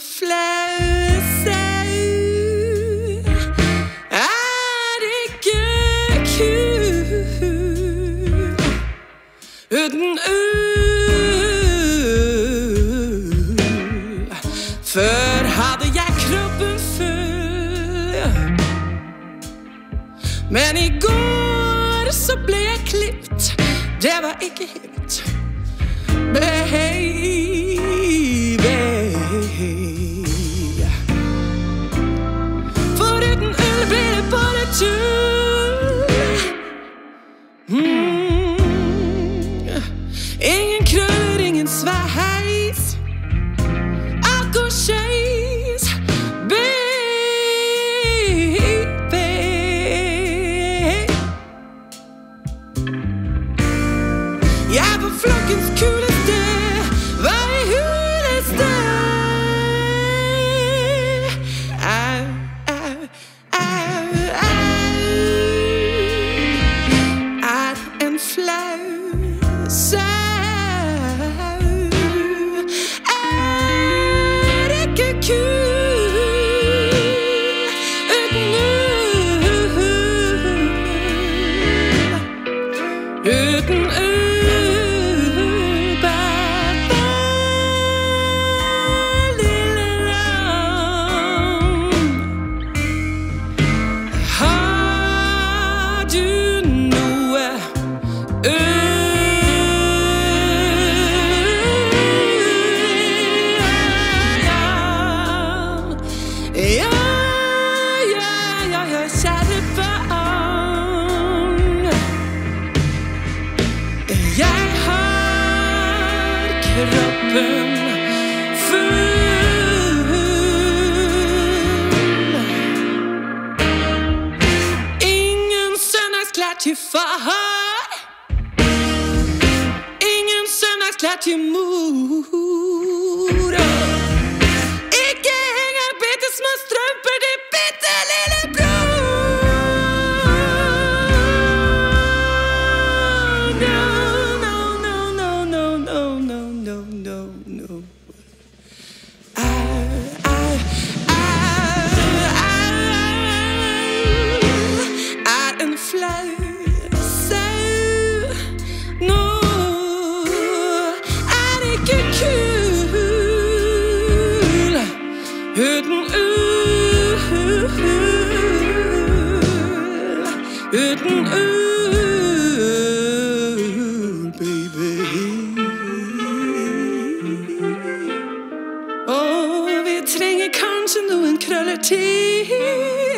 flau sau. Er ikke kul uten. Før hadde jeg kroppen full, men i går så ble jeg klipt. Det var ikke helt Behave. It Jeg har kroppen full. Ingen søndagsklar til far. Ingen søndagsklar til mor. Uten ull, uh, uten ull, uh, baby. Og vi trenger kanskje noen krøller til.